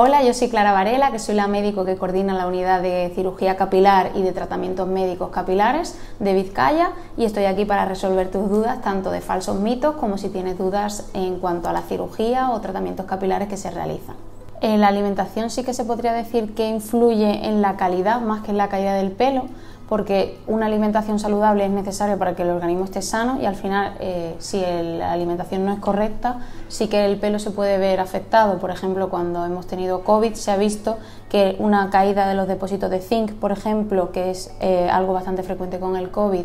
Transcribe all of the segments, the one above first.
Hola, yo soy Clara Varela, que soy la médico que coordina la unidad de cirugía capilar y de tratamientos médicos capilares de Vizcaya y estoy aquí para resolver tus dudas tanto de falsos mitos como si tienes dudas en cuanto a la cirugía o tratamientos capilares que se realizan. En la alimentación sí que se podría decir que influye en la calidad más que en la calidad del pelo, porque una alimentación saludable es necesaria para que el organismo esté sano y al final eh, si la alimentación no es correcta sí que el pelo se puede ver afectado. Por ejemplo, cuando hemos tenido COVID se ha visto que una caída de los depósitos de zinc, por ejemplo, que es eh, algo bastante frecuente con el COVID,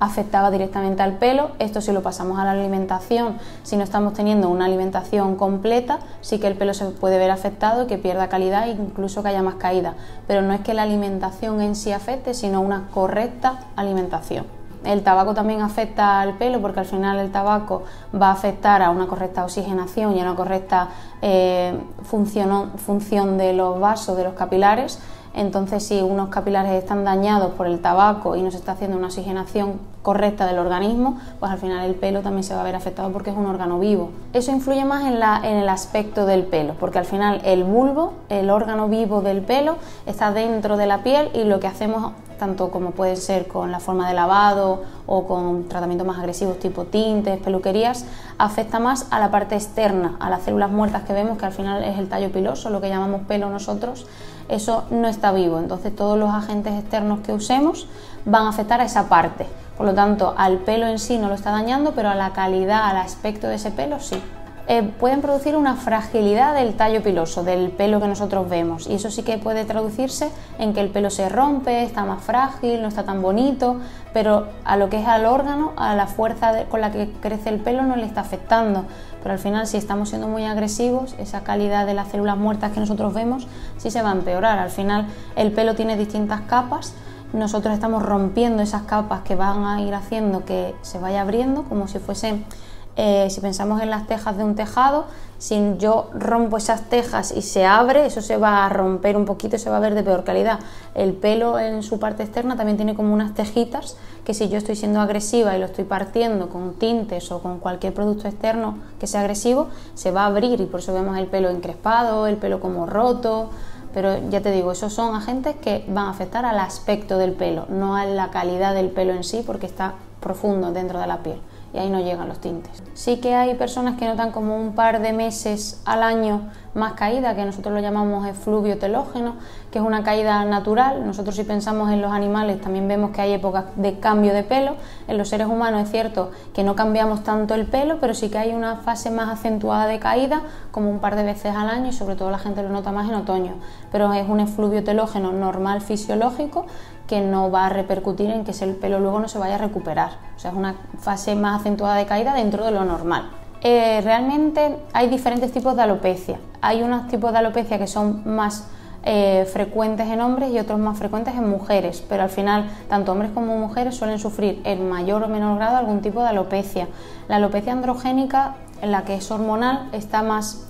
afectaba directamente al pelo. Esto si lo pasamos a la alimentación, si no estamos teniendo una alimentación completa, sí que el pelo se puede ver afectado que pierda calidad e incluso que haya más caída. Pero no es que la alimentación en sí afecte, sino una correcta alimentación. El tabaco también afecta al pelo porque al final el tabaco va a afectar a una correcta oxigenación y a una correcta eh, función de los vasos, de los capilares entonces, si unos capilares están dañados por el tabaco y no se está haciendo una oxigenación correcta del organismo, pues al final el pelo también se va a ver afectado porque es un órgano vivo. Eso influye más en, el aspecto del pelo, porque al final el bulbo, el órgano vivo del pelo, está dentro de la piel y lo que hacemos tanto como puede ser con la forma de lavado o con tratamientos más agresivos tipo tintes, peluquerías, afecta más a la parte externa, a las células muertas que vemos, que al final es el tallo piloso, lo que llamamos pelo nosotros, eso no está vivo. Entonces todos los agentes externos que usemos van a afectar a esa parte. Por lo tanto, al pelo en sí no lo está dañando, pero a la calidad, al aspecto de ese pelo sí. Eh, pueden producir una fragilidad del tallo piloso, del pelo que nosotros vemos. Y eso sí que puede traducirse en que el pelo se rompe, está más frágil, no está tan bonito, pero a lo que es al órgano, a la fuerza con la que crece el pelo no le está afectando. Pero al final, si estamos siendo muy agresivos, esa calidad de las células muertas que nosotros vemos sí se va a empeorar. Al final, el pelo tiene distintas capas nosotros estamos rompiendo esas capas que van a ir haciendo que se vaya abriendo como si fuese eh, si pensamos en las tejas de un tejado, si yo rompo esas tejas y se abre, eso se va a romper un poquito se va a ver de peor calidad. El pelo en su parte externa también tiene como unas tejitas que si yo estoy siendo agresiva y lo estoy partiendo con tintes o con cualquier producto externo que sea agresivo, se va a abrir y por eso vemos el pelo encrespado, el pelo como roto. Pero ya te digo, esos son agentes que van a afectar al aspecto del pelo, no a la calidad del pelo en sí, porque está profundo dentro de la piel y ahí no llegan los tintes. Sí que hay personas que notan como un par de meses al año más caída, que nosotros lo llamamos efluvio telógeno, que es una caída natural. Nosotros si pensamos en los animales también vemos que hay épocas de cambio de pelo. En los seres humanos es cierto que no cambiamos tanto el pelo, pero sí que hay una fase más acentuada de caída, como un par de veces al año y sobre todo la gente lo nota más en otoño. Pero es un efluvio telógeno normal fisiológico que no va a repercutir en que el pelo luego no se vaya a recuperar. O sea, es una fase más acentuada de caída dentro de lo normal. Eh, realmente hay diferentes tipos de alopecia. Hay unos tipos de alopecia que son más eh, frecuentes en hombres y otros más frecuentes en mujeres, pero al final tanto hombres como mujeres suelen sufrir en mayor o menor grado algún tipo de alopecia. La alopecia androgénica, en la que es hormonal, está más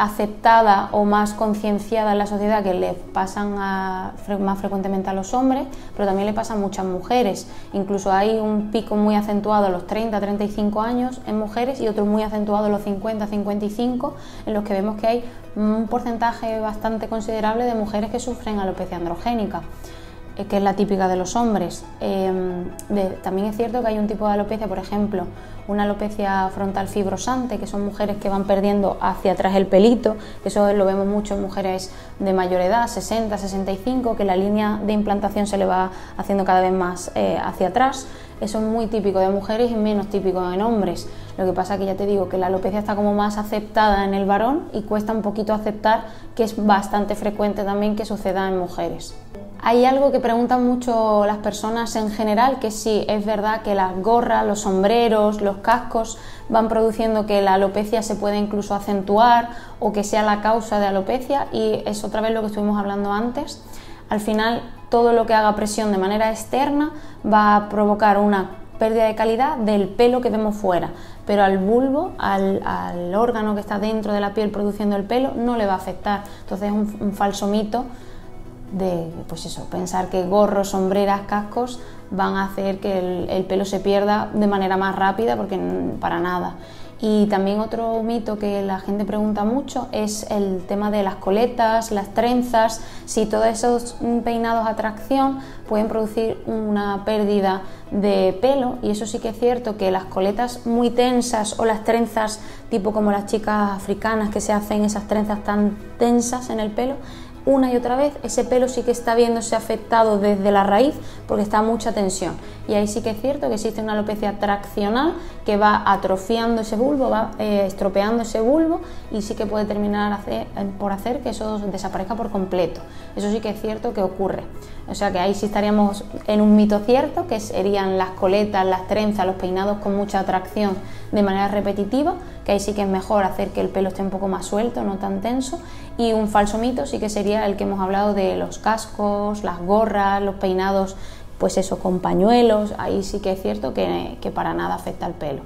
aceptada o más concienciada en la sociedad que le pasan más frecuentemente a los hombres, pero también le pasa a muchas mujeres. Incluso hay un pico muy acentuado a los 30-35 años en mujeres y otro muy acentuado a los 50-55, en los que vemos que hay un porcentaje bastante considerable de mujeres que sufren alopecia androgénica. Eh, que es la típica de los hombres. Em, también es cierto que hay un tipo de alopecia, por ejemplo, una alopecia frontal fibrosante, que son mujeres que van perdiendo hacia atrás el pelito, eso lo vemos mucho en mujeres de mayor edad, 60, 65, que la línea de implantación se le va haciendo cada vez más eh, hacia atrás. Eso es muy típico de mujeres y menos típico en hombres. Lo que pasa que ya te digo que la alopecia está como más aceptada en el varón y cuesta un poquito aceptar que es bastante frecuente también que suceda en mujeres. Hay algo que preguntan mucho las personas en general, que si es verdad que las gorras, los sombreros, los cascos van produciendo que la alopecia se pueda incluso acentuar o que sea la causa de alopecia y es otra vez lo que estuvimos hablando antes. Al final, todo lo que haga presión de manera externa va a provocar una pérdida de calidad del pelo que vemos fuera, pero al bulbo, al, órgano que está dentro de la piel produciendo el pelo, no le va a afectar. Entonces es un falso mito de pues eso, pensar que gorros, sombreras, cascos van a hacer que el, pelo se pierda de manera más rápida, porque para nada. Y también otro mito que la gente pregunta mucho es el tema de las coletas, las trenzas, si todos esos peinados a tracción pueden producir una pérdida de pelo y eso sí que es cierto que las coletas muy tensas o las trenzas tipo como las chicas africanas que se hacen esas trenzas tan tensas en el pelo una y otra vez, ese pelo sí que está viéndose afectado desde la raíz porque está mucha tensión. Y ahí sí que es cierto que existe una alopecia traccional que va atrofiando ese bulbo, va eh, estropeando ese bulbo y sí que puede terminar eh, por hacer que eso desaparezca por completo. Eso sí que es cierto que ocurre. O sea que ahí sí estaríamos en un mito cierto, que serían las coletas, las trenzas, los peinados con mucha atracción de manera repetitiva, que ahí sí que es mejor hacer que el pelo esté un poco más suelto, no tan tenso. Y un falso mito sí que sería el que hemos hablado de los cascos, las gorras, los peinados, pues eso, con pañuelos. Ahí sí que es cierto que, que para nada afecta al pelo.